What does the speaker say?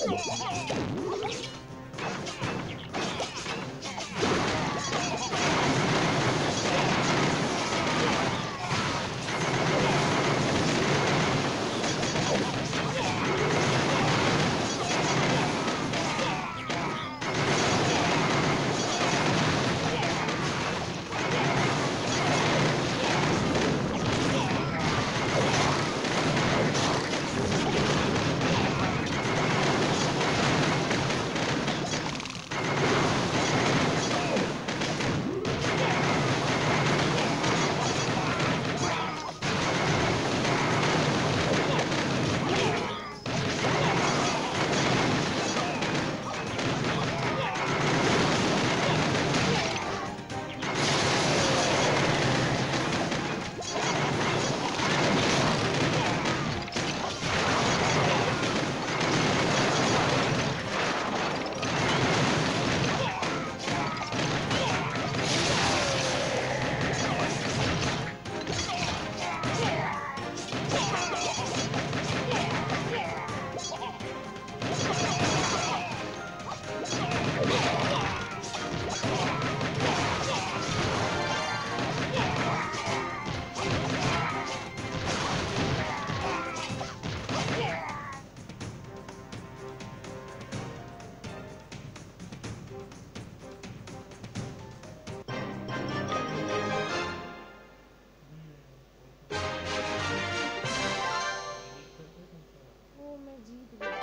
Let's go. जीत गया अब तो मैं